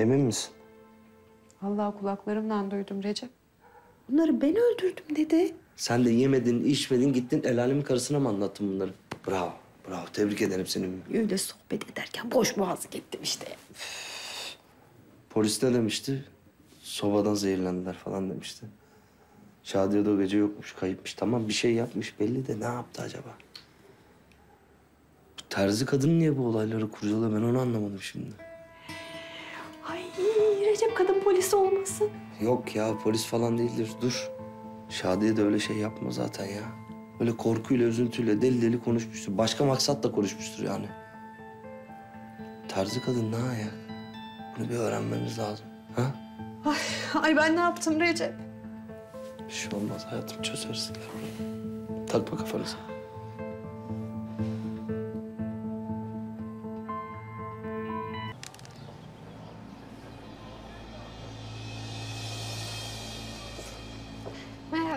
Emin misin? Allah kulaklarımdan duydum Recep. Bunları ben öldürdüm dedi. Sen de yemedin, içmedin, gittin el alemin karısına mı anlattın bunları? Bravo, bravo. Tebrik ederim seni. Öyle sohbet ederken boş boğazı gittim işte. Polis ne demişti? Sobadan zehirlendiler falan demişti. Şadiye de o gece yokmuş, kayıpmış. Tamam bir şey yapmış belli de ne yaptı acaba? Bu terzi kadın niye bu olayları kurcalıyor ben onu anlamadım şimdi. Ay polisi olmasın. Yok ya polis falan değildir dur. Şadiye de öyle şey yapma zaten ya. Böyle korkuyla, üzüntüyle deli deli konuşmuştur. Başka maksatla konuşmuştur yani. Terzi kadın ne ayak? Bunu bir öğrenmemiz lazım. Ha? Ay ben ne yaptım Recep? Bir şey olmaz hayatım çözeriz. Takma kafanıza.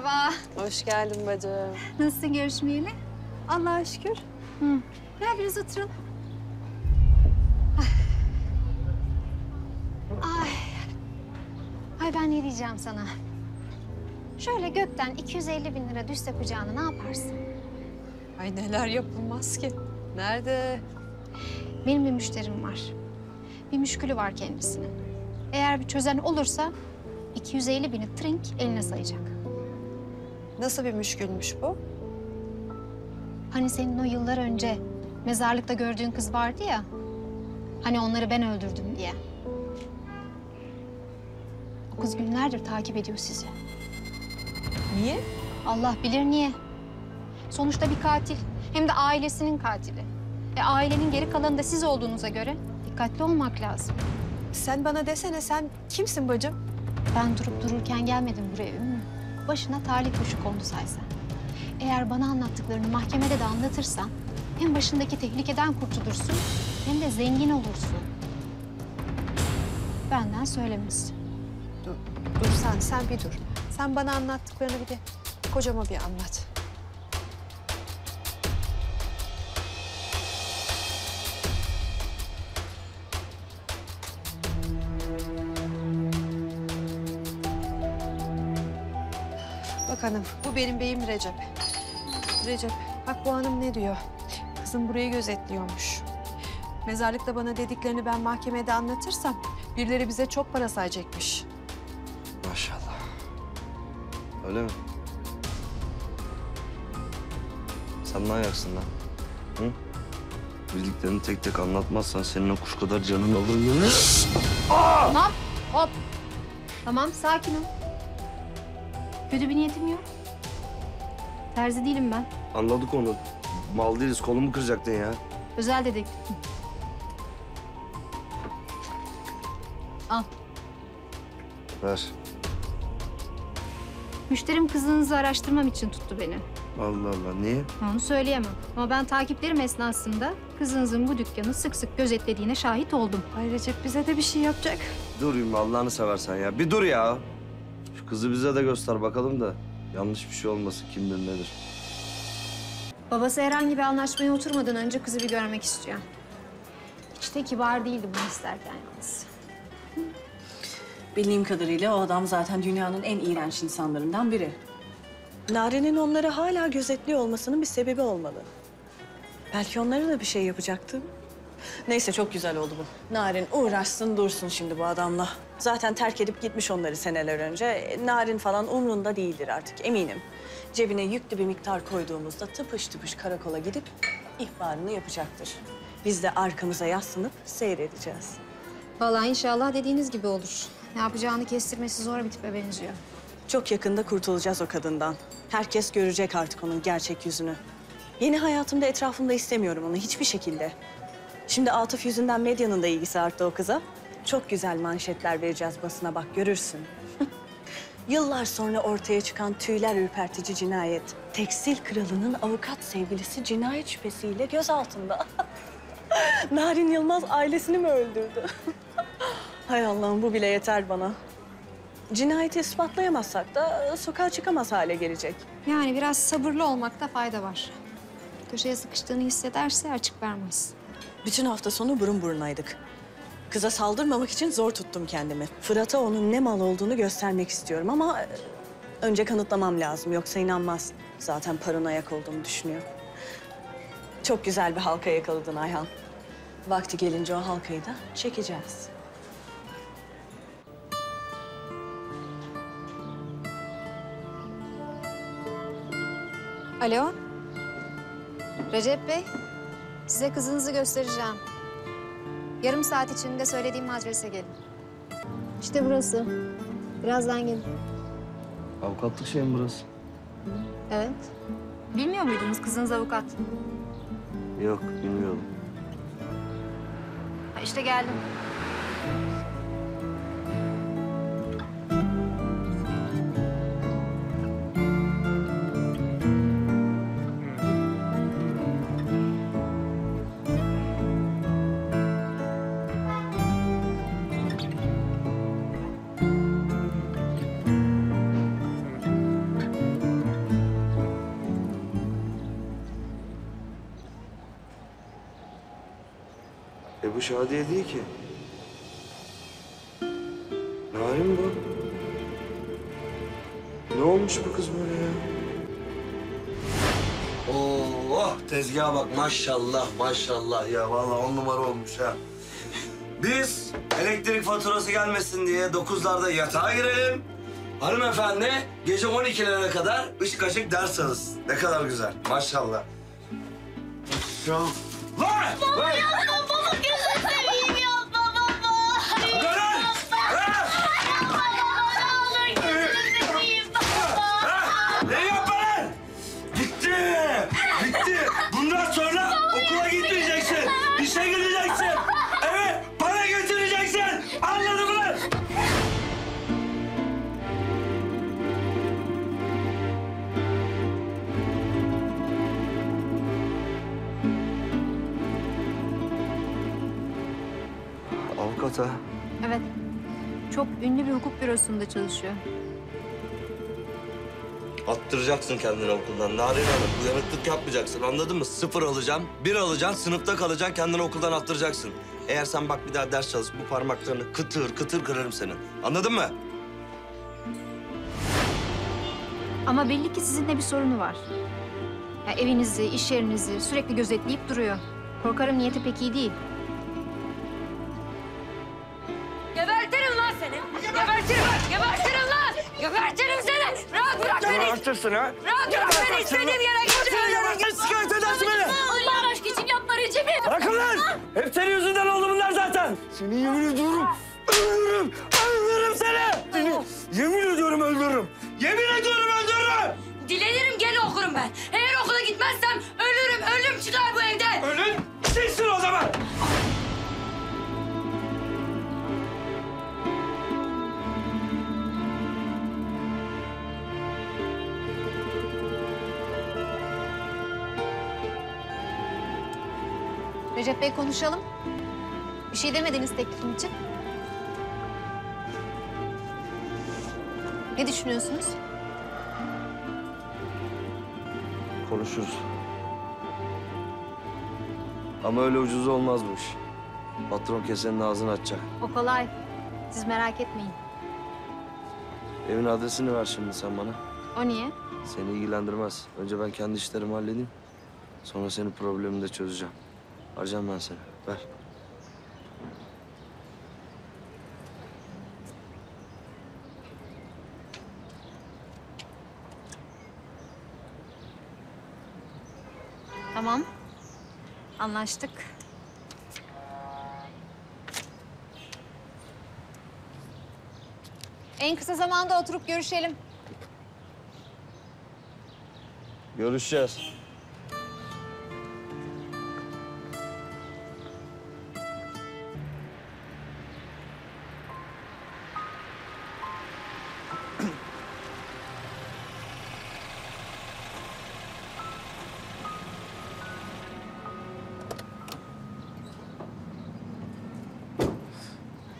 Merhaba. Hoş geldin bacım. Nasılsın görüşmeyeli? Allah'a şükür. Hı. Gel biraz oturalım. Ay. Ay ben ne diyeceğim sana? Şöyle gökten 250 bin lira düşse kucağına ne yaparsın? Ay neler yapılmaz ki. Nerede? Benim bir müşterim var. Bir müşkülü var kendisinin. Eğer bir çözen olursa 250 bini trink eline sayacak. Nasıl bir müşkülmüş bu? Hani senin o yıllar önce mezarlıkta gördüğün kız vardı ya. Hani onları ben öldürdüm diye. O kız günlerdir takip ediyor sizi. Niye? Allah bilir niye. Sonuçta bir katil. Hem de ailesinin katili. E ailenin geri kalanı da siz olduğunuza göre dikkatli olmak lazım. Sen bana desene sen kimsin bacım? Ben durup dururken gelmedim buraya Ümmü. Başına talih kuşu kondu saysan. Eğer bana anlattıklarını mahkemede de anlatırsan... ...hem başındaki tehlikeden kurtulursun hem de zengin olursun. Benden söylemesi. Dur, dur sen, sen bir dur. Sen bana anlattıklarını bir de kocama bir anlat. Bak hanım, bu benim beyim Recep. Recep, bak bu hanım ne diyor? Kızım burayı gözetliyormuş. Mezarlıkta bana dediklerini ben mahkemede anlatırsam... ...birileri bize çok para sayacakmış. Maşallah. Öyle mi? Sen ne ayaksın lan? Hı? Bildiklerini tek tek anlatmazsan senin o kuş kadar canın alır mı? Tamam, hop. Tamam, sakin ol. Kötü bir niyetim yok. Terzi değilim ben. Anladık onu. Mal değiliz kolumu kıracaktın ya. Özel dedektifim. Al. Ver. Müşterim kızınızı araştırmam için tuttu beni. Allah Allah niye? Onu söyleyemem. Ama ben takiplerim esnasında kızınızın bu dükkanı sık sık gözetlediğine şahit oldum. Ay Recep bize de bir şey yapacak. Dur Ümmü Allah'ını seversen ya. Bir dur ya. Şu kızı bize de göster bakalım da. Yanlış bir şey olmasın kimdir nedir. Babası herhangi bir anlaşmaya oturmadan önce kızı bir görmek istiyor. Hiç de kibar değildi bunu isterken yalnız. Bildiğim kadarıyla o adam zaten dünyanın en iğrenç insanlarından biri. Nare'nin onları hala gözetliyor olmasının bir sebebi olmalı. Belki onlara da bir şey yapacaktı. Neyse çok güzel oldu bu. Narin uğraşsın dursun şimdi bu adamla. Zaten terk edip gitmiş onları seneler önce. Narin falan umrunda değildir artık eminim. Cebine yüklü bir miktar koyduğumuzda tıpış tıpış karakola gidip ihbarını yapacaktır. Biz de arkamıza yaslanıp seyredeceğiz. Vallahi inşallah dediğiniz gibi olur. Ne yapacağını kestirmesi zor bir tipe benziyor. Çok yakında kurtulacağız o kadından. Herkes görecek artık onun gerçek yüzünü. Yeni hayatımda etrafımda istemiyorum onu hiçbir şekilde. Şimdi Atıf yüzünden medyanın da ilgisi arttı o kıza. Çok güzel manşetler vereceğiz basına bak görürsün. Yıllar sonra ortaya çıkan tüyler ürpertici cinayet. Tekstil kralının avukat sevgilisi cinayet şüphesiyle gözaltında. Narin Yılmaz ailesini mi öldürdü? Hay Allah'ım bu bile yeter bana. Cinayeti ispatlayamazsak da sokağa çıkamaz hale gelecek. Yani biraz sabırlı olmakta fayda var. Köşeye sıkıştığını hissederse açık vermez. Bütün hafta sonu burun burunaydık. Kıza saldırmamak için zor tuttum kendimi. Fırat'a onun ne mal olduğunu göstermek istiyorum ama e, önce kanıtlamam lazım. Yoksa inanmaz. Zaten paranoyak olduğumu düşünüyor. Çok güzel bir halka yakaladın Ayhan. Vakti gelince o halkayı da çekeceğiz. Alo. Recep Bey, size kızınızı göstereceğim. Yarım saat içinde söylediğim adrese gelin. İşte burası. Birazdan gelin. Avukatlık şey mi burası? Evet. Bilmiyor muydunuz kızınız avukat? Yok bilmiyorum. Ha, İşte geldim. E bu Şadiye değil ki. Narin bu. Ne olmuş bu kız böyle ya? Oo, tezgaha bak maşallah maşallah ya vallahi on numara olmuş ha. Biz elektrik faturası gelmesin diye dokuzlarda yatağa girelim. Hanımefendi gece 12'lere kadar ışık açık ders alsın. Ne kadar güzel maşallah. Şu an... Lan! Lan! Avukat ha. Evet. Çok ünlü bir hukuk bürosunda çalışıyor. Attıracaksın kendini okuldan Narin Hanım. Uyanıklık yapmayacaksın anladın mı? Sıfır alacaksın, bir alacaksın, sınıfta kalacaksın, kendini okuldan attıracaksın. Eğer sen bak bir daha ders çalış, bu parmaklarını kıtır kıtır kırarım senin. Anladın mı? Ama belli ki sizinle bir sorunu var. Ya evinizi, iş yerinizi sürekli gözetleyip duruyor. Korkarım niyeti pek iyi değil. Gebertirim seni. Rahat bırak beni. Artırsın ha. Rahat bırak beni. İstediğim yere götürürüm. Gel şikayet edersin beni. Allah aşkı için yapma Recep'i. Bırakın lan! Hep senin yüzünden oldu bunlar zaten. Seni yemin ediyorum öldürürüm. Öldürürüm seni. Seni yemin ediyorum öldürürüm. Yemin ediyorum Recep Bey konuşalım. Bir şey demediniz teklifim için. Ne düşünüyorsunuz? Konuşuruz. Ama öyle ucuz olmaz bu iş. Patron kesenin ağzını açacak. O kolay. Siz merak etmeyin. Evin adresini ver şimdi sen bana. O niye? Seni ilgilendirmez. Önce ben kendi işlerimi halledeyim. Sonra senin problemini de çözeceğim. Arayacağım ben seni. Ver. Tamam. Anlaştık. En kısa zamanda oturup görüşelim. Görüşeceğiz.